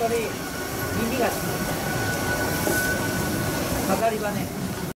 鶏耳がつく飾りはね